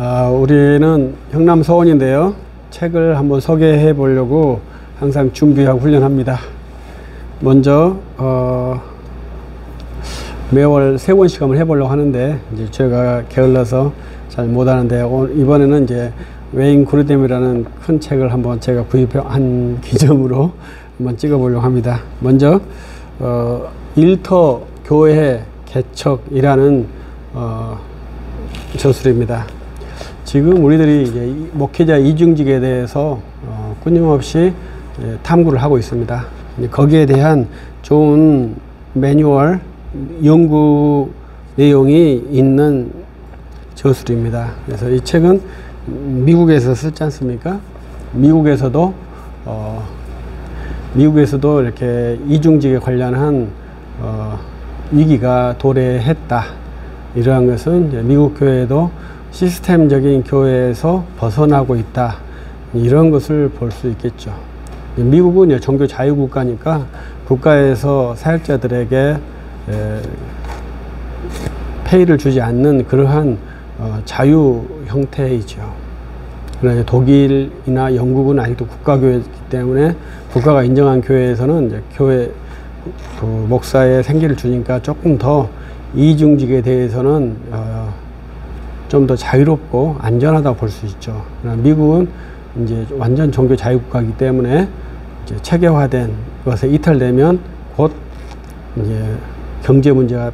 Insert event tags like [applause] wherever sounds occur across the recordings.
아, 우리는 경남 서원인데요. 책을 한번 소개해 보려고 항상 준비하고 훈련합니다. 먼저 어, 매월 세 권씩 한번 해보려고 하는데 이제 제가 게을러서 잘 못하는데 이번에는 이제 웨인 구르뎀이라는 큰 책을 한번 제가 구입한 [laughs] 기점으로 한번 찍어보려고 합니다. 먼저 어, 일터 교회 개척이라는 어, 저술입니다. 지금 우리들이 이제 목회자 이중직에 대해서 어, 끊임없이 탐구를 하고 있습니다. 거기에 대한 좋은 매뉴얼, 연구 내용이 있는 저술입니다. 그래서 이 책은 미국에서 쓰지 않습니까? 미국에서도 어, 미국에서도 이렇게 이중직에 관련한 어, 위기가 도래했다. 이러한 것은 미국 교회도 시스템적인 교회에서 벗어나고 있다. 이런 것을 볼 수 있겠죠. 미국은 종교 자유국가니까 국가에서 사역자들에게 페이를 주지 않는 그러한 어, 자유 형태이죠. 그러나 독일이나 영국은 아직도 국가교회이기 때문에 국가가 인정한 교회에서는 이제 교회 그 목사의 생기를 주니까 조금 더 이중직에 대해서는 어, 좀 더 자유롭고 안전하다고 볼수 있죠. 미국은 이제 완전 종교 자유국가이기 때문에 체계화된 것에 이탈되면 곧 이제 경제 문제가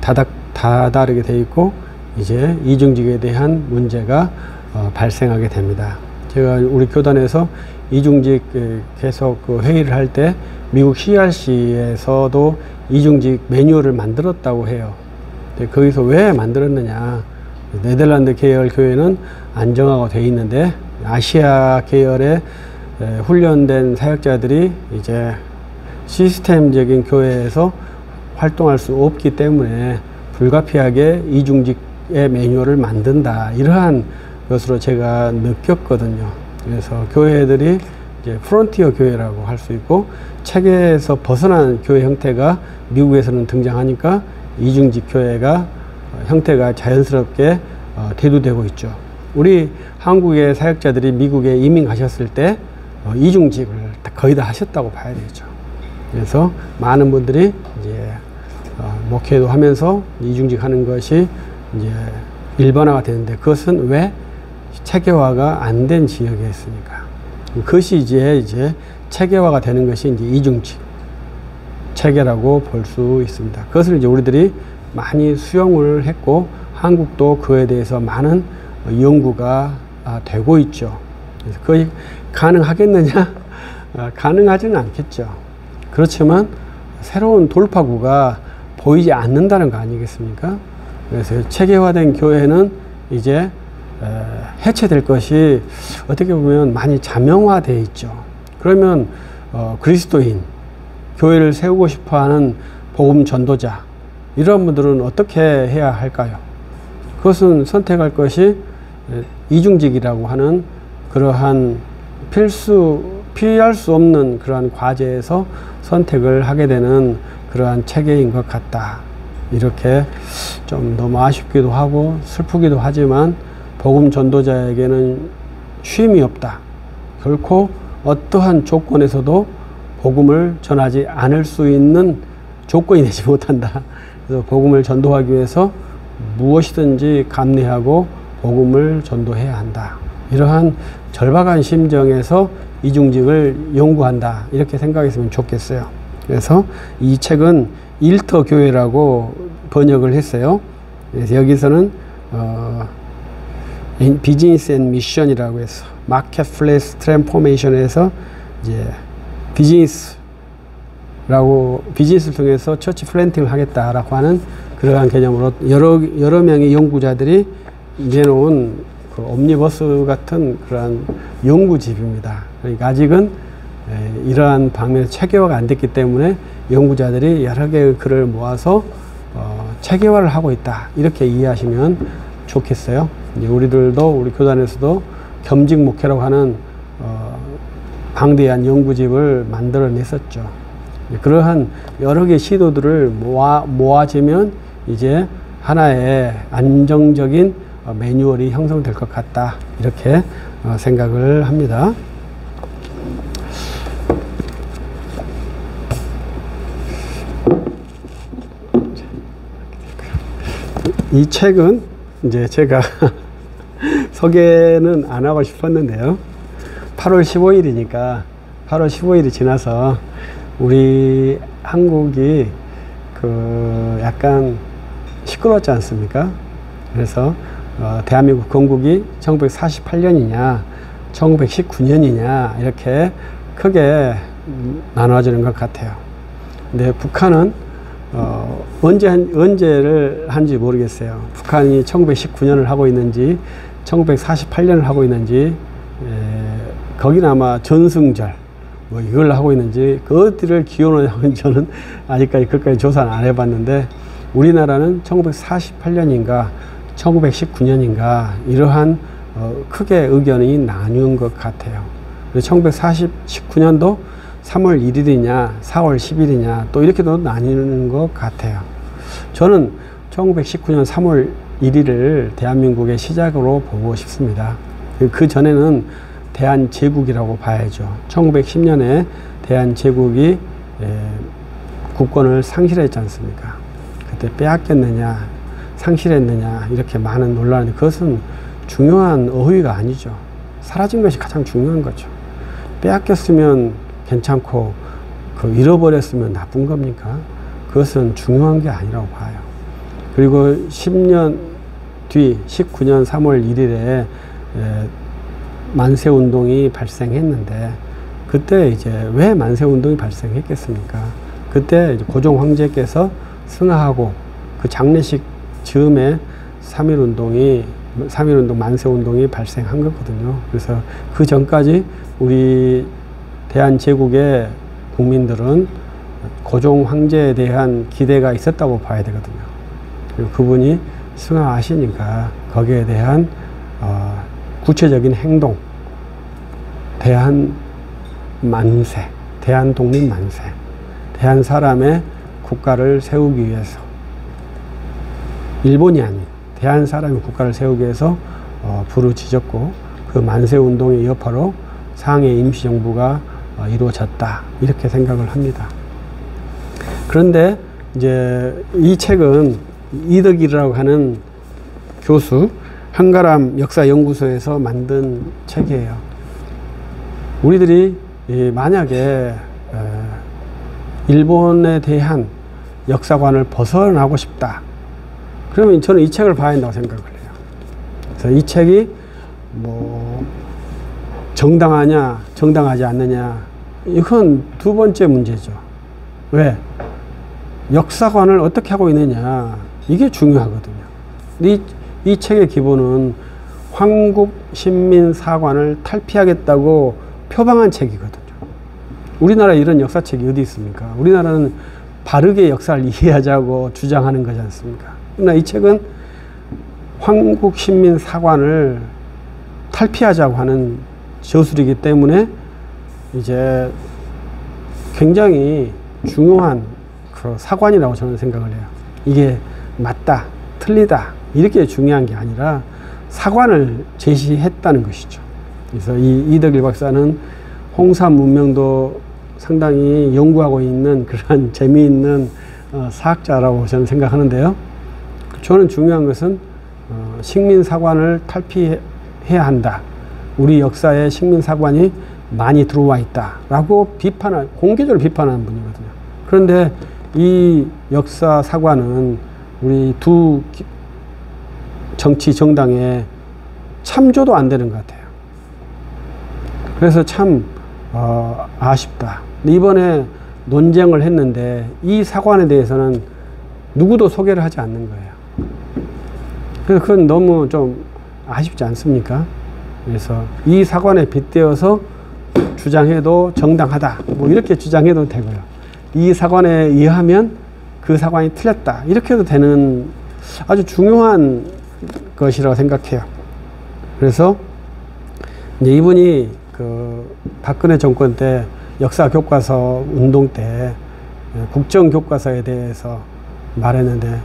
다닥, 다다르게 돼 있고 이제 이중직에 대한 문제가 어, 발생하게 됩니다. 제가 우리 교단에서 이중직 그 계속 그 회의를 할 때 미국 CRC에서도 이중직 매뉴얼을 만들었다고 해요. 거기서 왜 만들었느냐. 네덜란드 계열 교회는 안정화가 돼 있는데 아시아 계열의 훈련된 사역자들이 이제 시스템적인 교회에서 활동할 수 없기 때문에 불가피하게 이중직의 매뉴얼을 만든다. 이러한 것으로 제가 느꼈거든요. 그래서 교회들이 이제 프론티어 교회라고 할 수 있고 체계에서 벗어난 교회 형태가 미국에서는 등장하니까 이중직 교회가 형태가 자연스럽게 어, 대두되고 있죠. 우리 한국의 사역자들이 미국에 이민 가셨을 때 어, 이중직을 거의 다 하셨다고 봐야 되죠. 그래서 많은 분들이 이제 어, 목회도 하면서 이중직 하는 것이 이제 일반화가 되는데 그것은 왜 체계화가 안 된 지역에 있으니까. 그것이 이제 이제 체계화가 되는 것이 이제 이중직 체계라고 볼 수 있습니다. 그것을 이제 우리들이 많이 수용을 했고 한국도 그에 대해서 많은 연구가 아, 되고 있죠. 그래서 그게 가능하겠느냐? 아, 가능하지는 않겠죠. 그렇지만 새로운 돌파구가 보이지 않는다는 거 아니겠습니까? 그래서 체계화된 교회는 이제 해체될 것이 어떻게 보면 많이 자명화되어 있죠. 그러면 어, 그리스도인, 교회를 세우고 싶어 하는 복음 전도자 이런 분들은 어떻게 해야 할까요? 그것은 선택할 것이 이중직이라고 하는 그러한 필수 피할 수 없는 그러한 과제에서 선택을 하게 되는 그러한 체계인 것 같다. 이렇게 좀 너무 아쉽기도 하고 슬프기도 하지만 복음 전도자에게는 쉼이 없다. 결코 어떠한 조건에서도 복음을 전하지 않을 수 있는 조건이 되지 못한다. 그래서 복음을 전도하기 위해서 무엇이든지 감내하고 복음을 전도해야 한다. 이러한 절박한 심정에서 이중직을 연구한다. 이렇게 생각했으면 좋겠어요. 그래서 이 책은 일터 교회라고 번역을 했어요. 그래서 여기서는 어, Business and Mission이라고 해서 Marketplace Transformation에서 이제 비즈니스라고 비즈니스를 통해서 church planting을 하겠다라고 하는 그러한 개념으로 여러 여러 명의 연구자들이 내놓은 그 옴니버스 같은 그러한 연구집입니다. 그러니까 아직은 이러한 방면에 체계화가 안 됐기 때문에 연구자들이 여러 개의 글을 모아서 어, 체계화를 하고 있다 이렇게 이해하시면 좋겠어요. 우리들도 우리 교단에서도 겸직 목회라고 하는 어, 방대한 연구집을 만들어냈었죠. 그러한 여러 개 시도들을 모아 모아지면 이제 하나의 안정적인 어, 매뉴얼이 형성될 것 같다. 이렇게 어, 생각을 합니다. 이 책은 이제 제가 [laughs] 소개는 안 하고 싶었는데요. 8월 15일이니까 8월 15일이 지나서 우리 한국이 그 약간 시끄러웠지 않습니까? 그래서 어, 대한민국 건국이 1948년이냐 1919년이냐 이렇게 크게 나눠지는 것 같아요. 근데 북한은 어, 언제 한, 언제를 한지 모르겠어요. 북한이 1919년을 하고 있는지 1948년을 하고 있는지 에, 거기는 아마 전승절 뭐 이걸 하고 있는지 그것들을 기원을 하면 저는 아직까지 그까지 조사는 안 해봤는데 우리나라는 1948년인가 1919년인가 이러한 어, 크게 의견이 나뉘는 것 같아요. 1949년도 3월 1일이냐 4월 10일이냐 또 이렇게도 나뉘는 것 같아요. 저는 1919년 3월 1일을 대한민국의 시작으로 보고 싶습니다. 그 전에는 대한제국이라고 봐야죠. 1910년에 대한제국이 국권을 상실했지 않습니까? 그때 빼앗겼느냐, 상실했느냐, 이렇게 많은 논란이 그것은 중요한 어휘가 아니죠. 사라진 것이 가장 중요한 거죠. 빼앗겼으면 괜찮고, 그 잃어버렸으면 나쁜 겁니까? 그것은 중요한 게 아니라고 봐요. 그리고 10년 뒤 19년 3월 1일에 만세 운동이 발생했는데 그때 이제 왜 만세 운동이 발생했겠습니까? 그때 고종 황제께서 승하하고 그 장례식 즈음에 3.1 운동이 3.1 운동 만세 운동이 발생한 거거든요. 그래서 그 전까지 우리 대한제국의 국민들은 고종 황제에 대한 기대가 있었다고 봐야 되거든요. 그리고 그분이 승하하시니까 거기에 대한 어, 구체적인 행동, 대한 만세, 대한 독립 만세, 대한 사람의 국가를 세우기 위해서. 일본이 아닌 대한 사람의 국가를 세우기 위해서 어, 부르짖었고 그 만세 운동의 여파로 상해 임시정부가 어, 이루어졌다. 이렇게 생각을 합니다. 그런데 이제 이 책은 이덕이라고 하는 교수 한가람 역사연구소에서 만든 책이에요. 우리들이 만약에 일본에 대한 역사관을 벗어나고 싶다. 그러면 저는 이 책을 봐야 한다고 생각을 해요. 그래서 이 책이 뭐 정당하냐, 정당하지 않느냐, 이건 두 번째 문제죠. 왜? 역사관을 어떻게 하고 있느냐, 이게 중요하거든요. 이, 이 책의 기본은 황국 신민사관을 탈피하겠다고 표방한 책이거든요. 우리나라 이런 역사책이 어디 있습니까? 우리나라는 바르게 역사를 이해하자고 주장하는 거지 않습니까? 그러나 이 책은 황국 신민 사관을 탈피하자고 하는 저술이기 때문에 이제 굉장히 중요한 그 사관이라고 저는 생각을 해요. 이게 맞다, 틀리다, 이렇게 중요한 게 아니라 사관을 제시했다는 것이죠. 그래서 이 이덕일 박사는 홍삼 문명도 상당히 연구하고 있는 그런 [laughs] 재미있는 어, 사학자라고 저는 생각하는데요. 저는 중요한 것은 어, 식민사관을 탈피해야 한다. 우리 역사에 식민사관이 많이 들어와 있다라고 비판을 공개적으로 비판하는 분이거든요. 그런데 이 역사 사관은 우리 두 정치 정당에 참조도 안 되는 것 같아요. 그래서 참 어, 아쉽다. 이번에 논쟁을 했는데 이 사관에 대해서는 누구도 소개를 하지 않는 거예요. 그래서 그건 너무 좀 아쉽지 않습니까? 그래서 이 사관에 빗대어서 주장해도 정당하다. 뭐 이렇게 주장해도 되고요. 이 사관에 의하면 그 사관이 틀렸다. 이렇게 해도 되는 아주 중요한 것이라고 생각해요. 그래서 이분이 그 박근혜 정권 때 역사 교과서 운동 때 국정 교과서에 대해서 말했는데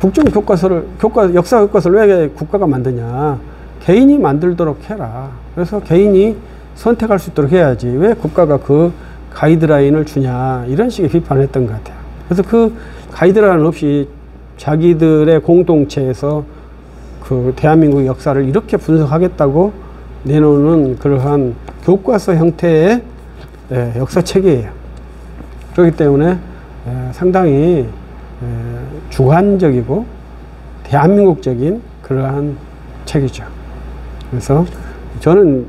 국정 교과서를 교과 역사 교과서를 왜 국가가 만드냐? 개인이 만들도록 해라. 그래서 개인이 선택할 수 있도록 해야지. 왜 국가가 그 가이드라인을 주냐? 이런 식의 비판을 했던 것 같아요. 그래서 그 가이드라인 없이 자기들의 공동체에서 그 대한민국 역사를 이렇게 분석하겠다고 내놓는 그러한 교과서 형태의 예, 역사책이에요. 그렇기 때문에 예, 상당히 예, 주관적이고 대한민국적인 그러한 책이죠. 그래서 저는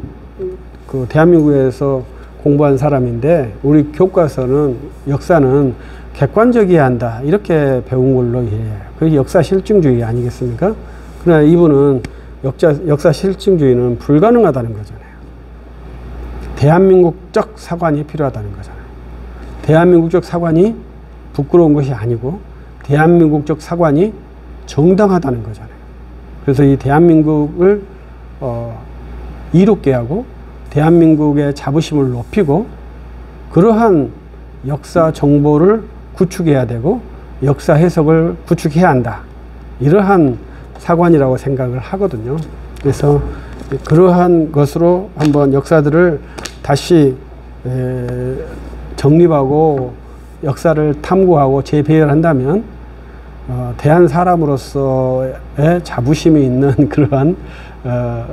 그 대한민국에서 공부한 사람인데 우리 교과서는 역사는 객관적이어야 한다 이렇게 배운 걸로 이해해요. 그게 역사 실증주의 아니겠습니까? 그러나 이분은 역사, 역사 실증주의는 불가능하다는 거잖아요. 대한민국적 사관이 필요하다는 거잖아요. 대한민국적 사관이 부끄러운 것이 아니고 대한민국적 사관이 정당하다는 거잖아요. 그래서 이 대한민국을 어, 이롭게 하고 대한민국의 자부심을 높이고 그러한 역사 정보를 구축해야 되고 역사 해석을 구축해야 한다. 이러한 사관이라고 생각을 하거든요. 그래서 그러한 것으로 한번 역사들을 다시 정립하고 역사를 탐구하고 재배열한다면 어, 대한 사람으로서의 자부심이 있는 [laughs] 그러한 어,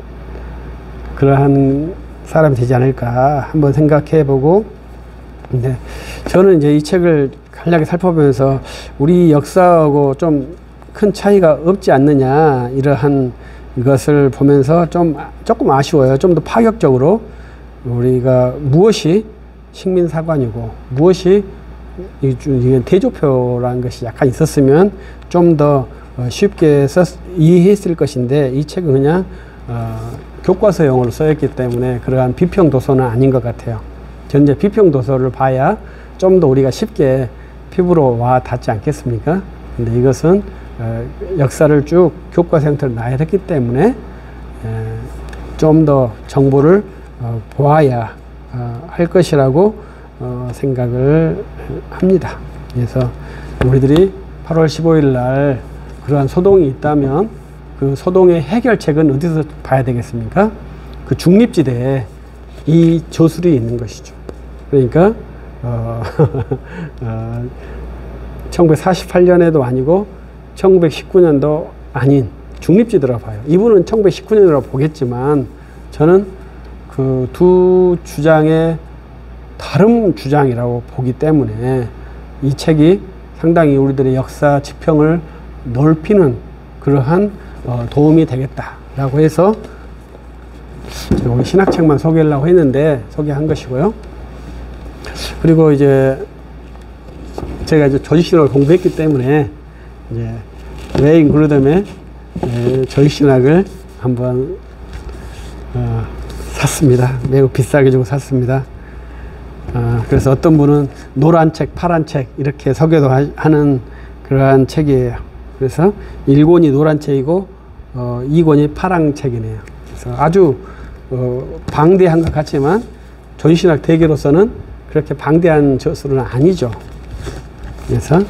그러한 사람이 되지 않을까 한번 생각해 보고 근데 저는 이제 이 책을 간략히 살펴보면서 우리 역사하고 좀 큰 차이가 없지 않느냐 이러한 이것을 보면서 좀 조금 아쉬워요. 좀 더 파격적으로 우리가 무엇이 식민 사관이고 무엇이 이게 대조표라는 것이 약간 있었으면 좀더 어, 쉽게 썼, 이해했을 것인데 이 책은 그냥 어, 교과서용으로 써였기 때문에 그러한 비평 도서는 아닌 것 같아요. 현재 비평 도서를 봐야 좀 더 우리가 쉽게 피부로 와 닿지 않겠습니까? 근데 이것은 어, 역사를 쭉 교과서 형태로 나열했기 때문에 좀 더 정보를 어, 보아야 어, 할 것이라고 생각을 합니다. 그래서 우리들이 8월 15일 날 그러한 소동이 있다면 그 소동의 해결책은 어디서 봐야 되겠습니까? 그 중립지대에 이 저술이 있는 것이죠. 그러니까 어, [laughs] 어, 1948년에도 아니고 1919년도 아닌 중립지대라고 봐요. 이분은 1919년이라고 보겠지만 저는 그 두 주장의 다른 주장이라고 보기 때문에 이 책이 상당히 우리들의 역사 지평을 넓히는 그러한 어, 도움이 되겠다라고 해서 오늘 신학책만 소개하려고 했는데 소개한 것이고요. 그리고 이제 제가 이제 조직신학을 공부했기 때문에 이제 웨인 그루덤의 조직신학을 한번 어, 샀습니다. 매우 비싸게 주고 샀습니다. 어, 그래서 어떤 분은 노란 책, 파란 책 이렇게 소개도 하 는 그러한 책이에요. 그래서 1권이 노란 책이고 어, 2권이 파란 책이네요. 그래서 아주 어, 방대한 것 같지만 조신학 대계로서는 그렇게 방대한 저술은 아니죠. 그래서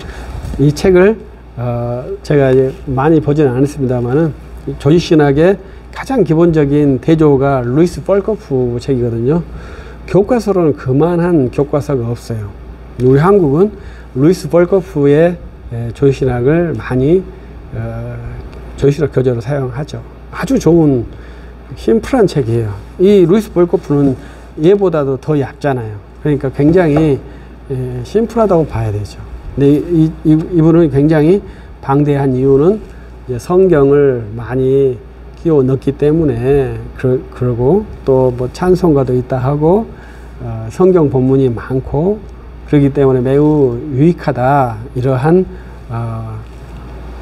이 책을 어, 제가 많이 보지는 않았습니다만은 조지신학의 가장 기본적인 대조가 루이스 펄커프 책이거든요. 교과서로는 그만한 교과서가 없어요. 우리 한국은 루이스 벌코프의 조직신학을 많이 어, 조직신학 교재로 사용하죠. 아주 좋은 심플한 책이에요. 이 루이스 벌코프는 얘보다도 더 얇잖아요. 그러니까 굉장히 심플하다고 봐야 되죠. 근데 이, 이, 이분은 굉장히 방대한 이유는 성경을 많이 끼워 넣기 때문에 그, 그러고 또 뭐 찬송가도 있다 하고 어, 성경 본문이 많고 그렇기 때문에 매우 유익하다 이러한 어,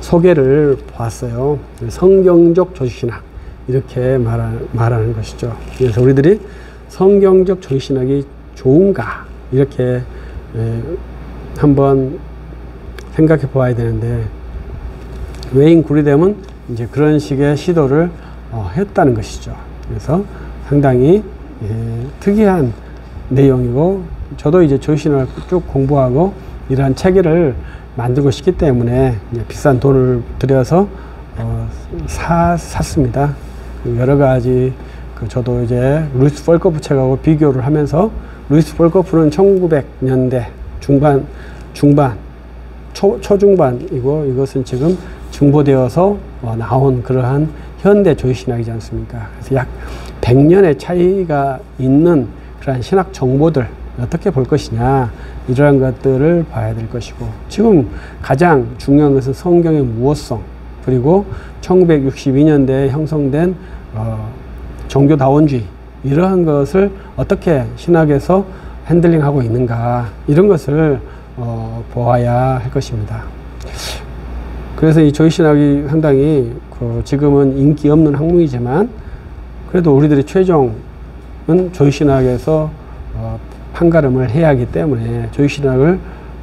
소개를 보았어요. 성경적 조직신학 이렇게 말하, 말하는 것이죠. 그래서 우리들이 성경적 조직신학이 좋은가 이렇게 에, 한번 생각해 보아야 되는데 외인 구리댐은 이제 그런 식의 시도를 어, 했다는 것이죠. 그래서 상당히 예, 특이한 내용이고 저도 이제 조신을 쭉 공부하고 이러한 체계를 만들고 싶기 때문에 비싼 돈을 들여서 어, 사, 샀습니다. 그 여러 가지 그 저도 이제 루이스 벌코프 책하고 비교를 하면서 루이스 벌코프는 1900년대 중반 중반 초, 초중반이고 이것은 지금 증보되어서 어, 나온 그러한 현대 조이신학이지 않습니까? 그래서 약 100년의 차이가 있는 그러한 신학 정보들 어떻게 볼 것이냐 이러한 것들을 봐야 될 것이고 지금 가장 중요한 것은 성경의 무엇성 그리고 1962년대에 형성된 어, 종교다원주의 이러한 것을 어떻게 신학에서 핸들링하고 있는가 이런 것을 어, 보아야 할 것입니다. 그래서 이 조이신학이 상당히 그 지금은 인기 없는 학문이지만 그래도 우리들이 최종은 조이신학에서 어, 판가름을 해야 하기 때문에 조이신학을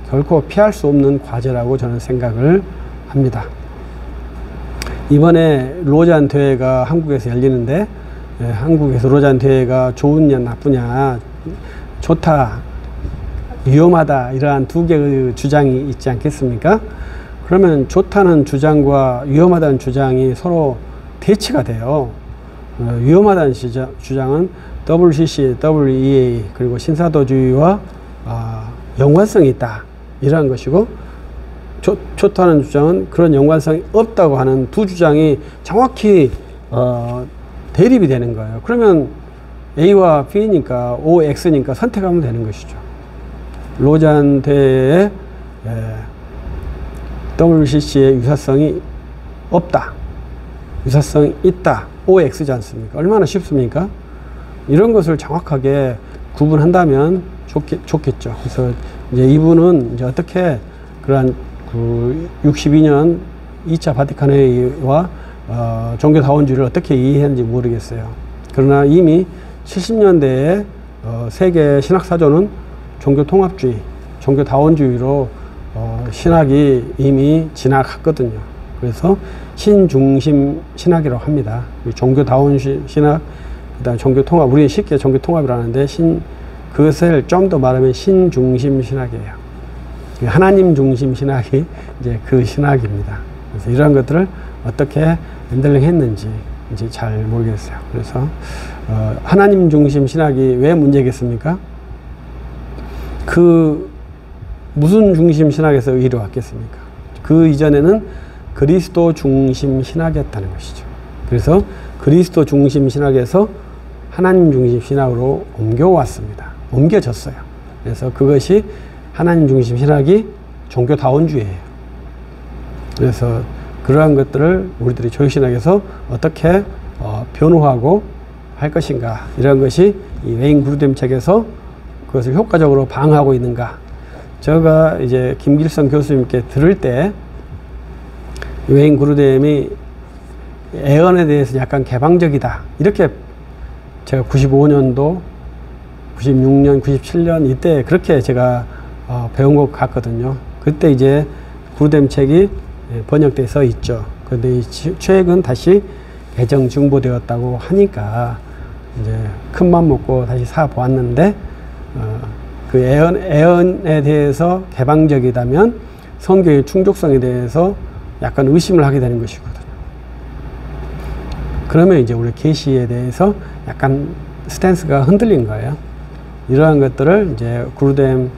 결코 피할 수 없는 과제라고 저는 생각을 합니다. 이번에 로잔 대회가 한국에서 열리는데 예, 한국에서 로잔 대회가 좋으냐 나쁘냐 좋다 위험하다 이러한 두 개의 주장이 있지 않겠습니까? 그러면 좋다는 주장과 위험하다는 주장이 서로 대치가 돼요. 어, 위험하다는 주장, 주장은 WCC, WEA 그리고 신사도주의와 어, 연관성이 있다 이러한 것이고 좋, 좋다는 주장은 그런 연관성이 없다고 하는 두 주장이 정확히 어, 대립이 되는 거예요. 그러면 A와 B니까 OX니까 선택하면 되는 것이죠. 로잔 대의 WCC의 유사성이 없다. 유사성이 있다. OX지 않습니까? 얼마나 쉽습니까? 이런 것을 정확하게 구분한다면 좋겠, 좋겠죠. 그래서 이제 이분은 이제 어떻게 그러한 그 62년 2차 바티칸 회의와 어, 종교 다원주의를 어떻게 이해했는지 모르겠어요. 그러나 이미 70년대에 어, 세계 신학사조는 종교통합주의, 종교다원주의로 어, 신학이 이미 지나갔거든요. 그래서 신중심 신학이라고 합니다. 종교다운 신학, 그다음 종교통합. 우리는 쉽게 종교통합이라는데 신 그것을 좀 더 말하면 신중심 신학이에요. 하나님 중심 신학이 이제 그 신학입니다. 그래서 이런 것들을 어떻게 핸들링 했는지 이제 잘 모르겠어요. 그래서 어, 하나님 중심 신학이 왜 문제겠습니까? 그 무슨 중심 신학에서 의로 왔겠습니까? 그 이전에는 그리스도 중심 신학이었다는 것이죠. 그래서 그리스도 중심 신학에서 하나님 중심 신학으로 옮겨왔습니다. 옮겨졌어요. 그래서 그것이 하나님 중심 신학이 종교다원주의예요. 그래서 그러한 것들을 우리들이 조익신학에서 어떻게 어, 변호하고 할 것인가? 이런 것이 이 웨인 그루뎀 책에서 그것을 효과적으로 방하고 있는가? 제가 이제 김길성 교수님께 들을 때 웨인 그루뎀이 애언에 대해서 약간 개방적이다. 이렇게 제가 95년도 96년 97년 이때 그렇게 제가 어, 배운 것 같거든요. 그때 이제 그루뎀 책이 예, 번역돼서 있죠. 그런데 최근 다시 개정 중보되었다고 하니까 이제 큰 맘 먹고 다시 사 보았는데 어, 그 애언 애언에 대해서 개방적이다면 성경의 충족성에 대해서 약간 의심을 하게 되는 것이거든요. 그러면 이제 우리 계시에 대해서 약간 스탠스가 흔들린 거예요. 이러한 것들을 이제 구르뎀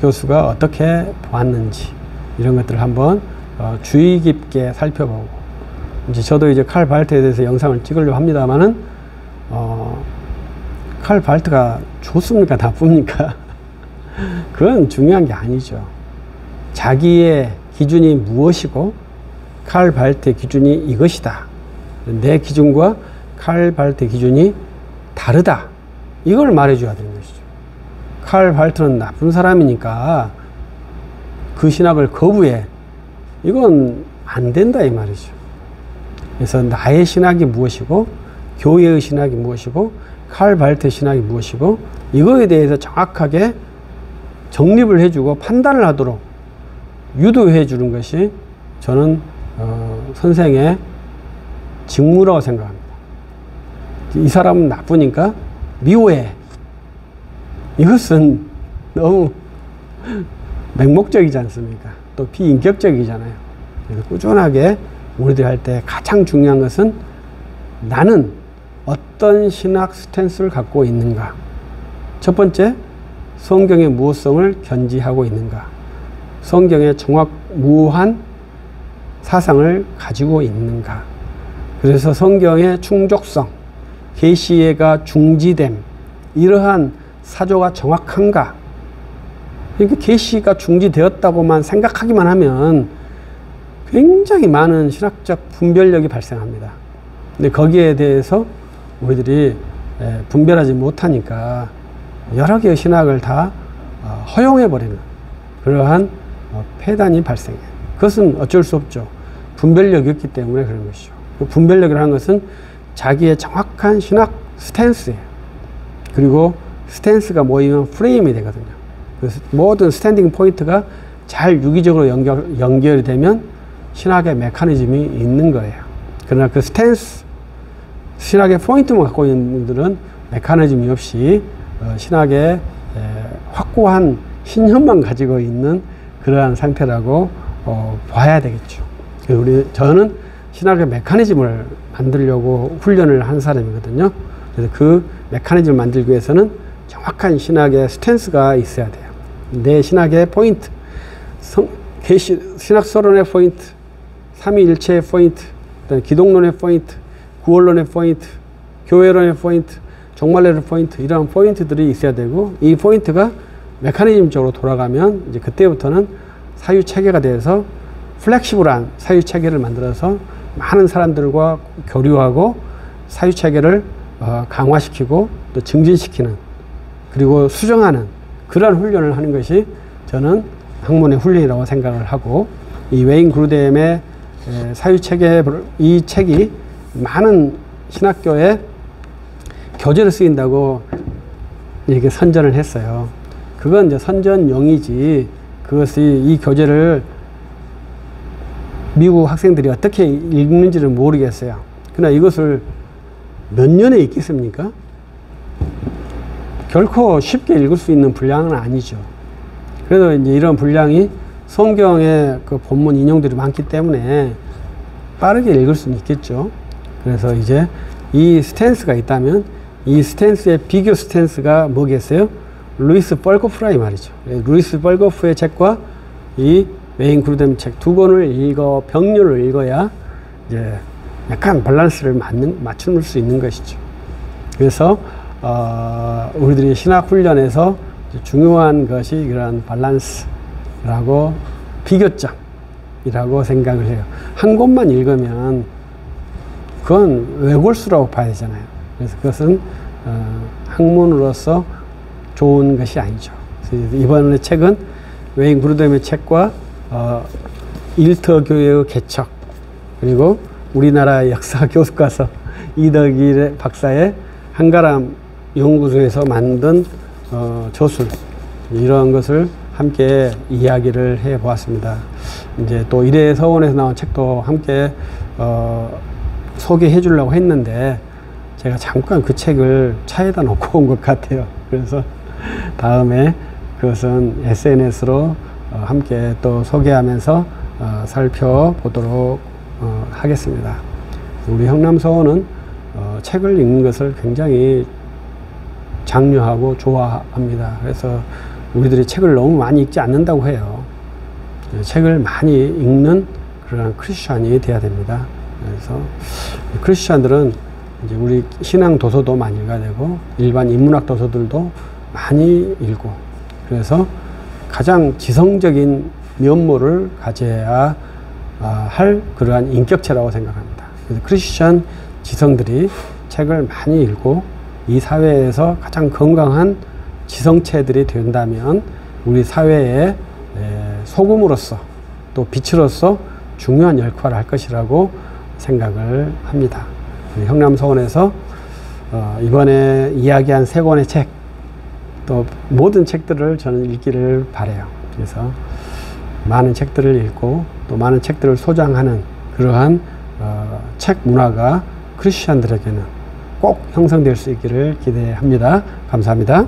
교수가 어떻게 보았는지 이런 것들을 한번 어, 주의 깊게 살펴보고 이제 저도 이제 칼 발트에 대해서 영상을 찍으려고 합니다만은 어, 칼 발트가 좋습니까 [laughs] 나쁩니까? 그건 중요한 게 아니죠. 자기의 기준이 무엇이고 칼 발트의 기준이 이것이다. 내 기준과 칼 발트의 기준이 다르다. 이걸 말해줘야 되는 것이죠. 칼 발트는 나쁜 사람이니까 그 신학을 거부해. 이건 안 된다 이 말이죠. 그래서 나의 신학이 무엇이고 교회의 신학이 무엇이고 칼 발트 신학이 무엇이고 이거에 대해서 정확하게 정립을 해주고 판단을 하도록 유도해 주는 것이 저는 어, 선생의 직무라고 생각합니다. 이 사람은 나쁘니까 미워해. 이것은 너무 맹목적이지 않습니까? 또 비인격적이잖아요. 그래서 꾸준하게 우리들이 할 때 가장 중요한 것은 나는 어떤 신학 스탠스를 갖고 있는가. 첫 번째, 성경의 무호성을 견지하고 있는가. 성경의 정확 무한 사상을 가지고 있는가. 그래서 성경의 충족성, 계시애가 중지됨, 이러한 사조가 정확한가. 그러니까 계시가 중지되었다고만 생각하기만 하면 굉장히 많은 신학적 분별력이 발생합니다. 근데 거기에 대해서 우리들이 분별하지 못하니까 여러 개의 신학을 다 어, 허용해버리는 그러한 어, 폐단이 발생해요. 그것은 어쩔 수 없죠. 분별력이 없기 때문에 그런 것이죠. 그 분별력이라는 것은 자기의 정확한 신학 스탠스예요. 그리고 스탠스가 모이면 프레임이 되거든요. 그래서 모든 standing point가 잘 유기적으로 연결, 연결이 되면 신학의 메커니즘이 있는 거예요. 그러나 그 스탠스, 신학의 포인트만 갖고 있는 분들은 메커니즘이 없이 어, 신학의 확고한 신념만 가지고 있는 그러한 상태라고 어, 봐야 되겠죠. 우리 저는 신학의 메커니즘을 만들려고 훈련을 한 사람이거든요. 그래서 그 메커니즘을 만들기 위해서는 정확한 신학의 스탠스가 있어야 돼요. 내 신학의 포인트, 신학 서론의 포인트, 삼위일체의 포인트, 기독론의 포인트, 구원론의 포인트, 교회론의 포인트, 종말론의 포인트 이런 포인트들이 있어야 되고 이 포인트가 메커니즘적으로 돌아가면 이제 그때부터는 사유 체계가 돼서 flexible한 사유 체계를 만들어서 많은 사람들과 교류하고 사유 체계를 어, 강화시키고 또 증진시키는 그리고 수정하는 그러한 훈련을 하는 것이 저는 학문의 훈련이라고 생각을 하고 이 웨인 그루뎀의 사유 체계 이 책이 많은 신학교에 교재로 쓰인다고 이렇게 선전을 했어요. 그건 이제 선전용이지 그것이 이 교재를 미국 학생들이 어떻게 읽는지를 모르겠어요. 그러나 이것을 몇 년에 읽겠습니까? 결코 쉽게 읽을 수 있는 분량은 아니죠. 그래도 이제 이런 분량이 성경의 그 본문 인용들이 많기 때문에 빠르게 읽을 수는 있겠죠. 그래서 이제 이 스탠스가 있다면 이 스탠스의 비교 스탠스가 뭐겠어요? 루이스 벌코프란 말이죠. 루이스 벌코프의 책과 이 웨인 그루뎀 책 두 권을 읽어 병렬을 읽어야 이제 약간 밸런스를 맞는 맞출 수 있는 것이죠. 그래서 어, 우리들이 신학 훈련에서 중요한 것이 그런 밸런스라고 비교점이라고 생각을 해요. 한 권만 읽으면 그건 외골수라고 봐야 되잖아요. 그래서 그것은 어, 학문으로서 좋은 것이 아니죠. 이번에 책은 웨인 그루뎀의 책과 어, 일터 교회의 개척 그리고 우리나라 역사 [laughs] 교과서 이덕일 박사의 한가람 연구소에서 만든 어, 저술 이런 것을 함께 이야기를 해 보았습니다. 이제 또 일회 서원에서 나온 책도 함께 어, 소개해 주려고 했는데 제가 잠깐 그 책을 차에다 놓고 온 것 같아요. 그래서 다음에 그것은 SNS로 어, 함께 또 소개하면서 어, 살펴보도록 어, 하겠습니다. 우리 형남서원은 책을 읽는 것을 굉장히 장려하고 좋아합니다. 그래서 우리들이 책을 너무 많이 읽지 않는다고 해요. 책을 많이 읽는 그런 크리스천이 돼야 됩니다. 그래서 크리스천들은 이제 우리 신앙 도서도 많이 읽어야 되고 일반 인문학 도서들도 많이 읽고 그래서 가장 지성적인 면모를 가져야 아, 할 그러한 인격체라고 생각합니다. 그래서 크리스천 지성들이 책을 많이 읽고 이 사회에서 가장 건강한 지성체들이 된다면 우리 사회의 소금으로서 또 빛으로서 중요한 역할을 할 것이라고 생각을 합니다. 형남서원에서 어, 이번에 이야기한 세 권의 책, 또 모든 책들을 저는 읽기를 바래요. 그래서 많은 책들을 읽고 또 많은 책들을 소장하는 그러한 어, 책 문화가 크리스천들에게는 꼭 형성될 수 있기를 기대합니다. 감사합니다.